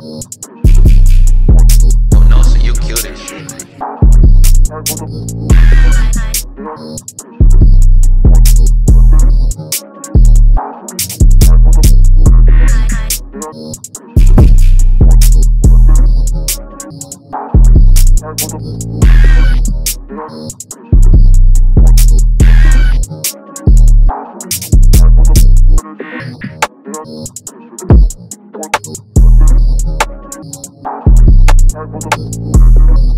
Oh no, so you killed this shit. Thank you. motherfucker.